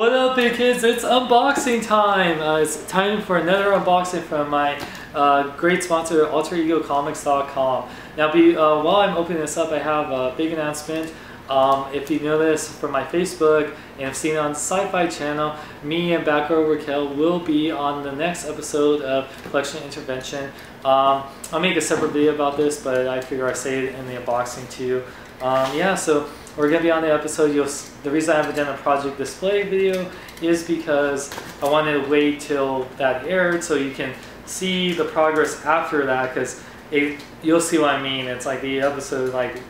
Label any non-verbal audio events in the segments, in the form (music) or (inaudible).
What up big kids, it's unboxing time! Uh, it's time for another unboxing from my uh, great sponsor AlterEgoComics.com. Now be, uh, while I'm opening this up I have a big announcement. Um, if you know this from my Facebook and have seen on Syfy channel, me and Batgirl Raquel will be on the next episode of Collection Intervention. Um, I'll make a separate video about this, but I figure I say it in the unboxing too. Um, yeah, so we're to be on the episode. You'll, the reason I haven't done a project display video is because I wanted to wait till that aired so you can see the progress after that because you'll see what I mean. It's like the episode, like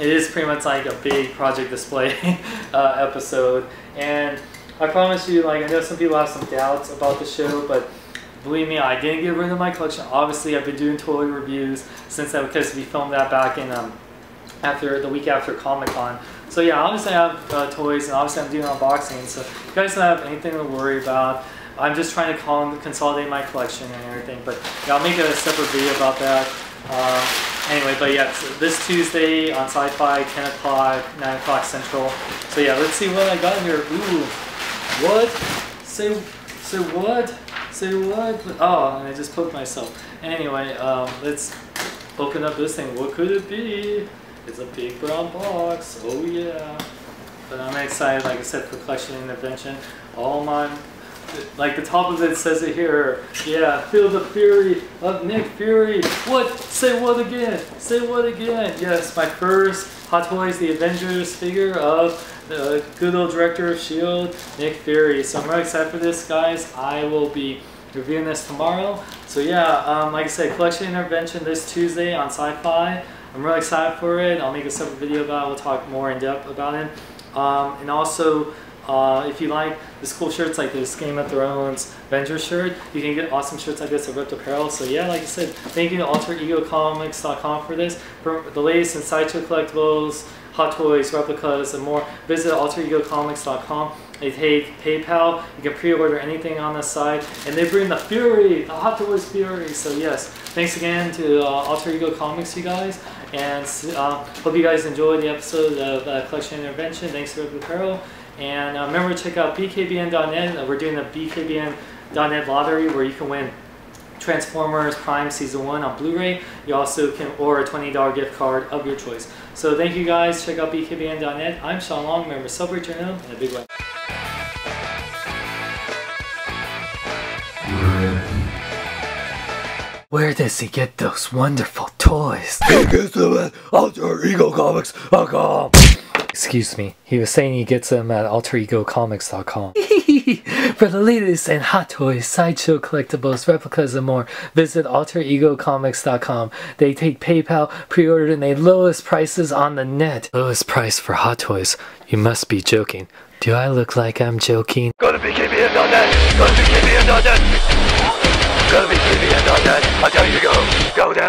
it is pretty much like a big project display (laughs) uh, episode. And I promise you, like I know some people have some doubts about the show, but believe me, I didn't get rid of my collection. Obviously, I've been doing toy reviews since that because we filmed that back in um, after the week after Comic Con. So yeah, obviously I have uh, toys and obviously I'm doing unboxing. So you guys don't have anything to worry about. I'm just trying to consolidate my collection and everything. But yeah, I'll make a separate video about that. Uh, anyway, but yeah, this Tuesday on Syfy, 10 o'clock, 9 o'clock Central. So yeah, let's see what I got here. Ooh, what? Say, say what? Say what? Oh, and I just poked myself. Anyway, um, let's open up this thing. What could it be? It's a big brown box. Oh yeah. But I'm excited, like I said, for collection intervention. All my, like the top of it says it here. Yeah, feel the fury of Nick Fury. What? Say what again? Say what again? Yes, my first Hot Toys The Avengers figure of the good old director of S.H.I.E.L.D., Nick Fury. So I'm really excited for this, guys. I will be reviewing this tomorrow. So yeah, um, like I said, collection intervention this Tuesday on Syfy. I'm really excited for it. I'll make a separate video about it. We'll talk more in depth about it. Um, and also, uh, if you like this cool shirts like this Game of Thrones Avengers shirt, you can get awesome shirts like this at RIPT Apparel. So yeah, like I said, thank you to AlterEgoComics.com for this. For the latest in Sideshow collectibles, Hot Toys, replicas, and more, visit AlterEgoComics.com. They take PayPal. You can pre-order anything on the site, and they bring the Fury, the Hot Toys Fury. So yes, thanks again to uh, Alter Ego Comics, you guys, and uh, hope you guys enjoyed the episode of uh, Collection Intervention. Thanks for the apparel, and uh, remember to check out BKBN.net. We're doing the BKBN.net lottery where you can win Transformers Prime Season 1 on Blu-ray. You also can, or a $20 gift card of your choice. So thank you guys. Check out BKBN.net. I'm Sean Long. Remember, celebrate your home in a big way. Where does he get those wonderful toys? He gets them at AlterEgoComics.com. Excuse me. He was saying he gets them at AlterEgoComics.com. (laughs) For the latest in hot toys, sideshow collectibles, replicas, and more, visit AlterEgoComics.com. They take PayPal, pre-order, and they lowest prices on the net. Lowest price for hot toys. You must be joking. Do I look like I'm joking? Go to BKBN.net. Go to BKBN.net. Go to BKBN.net. I tell you to go. Go down.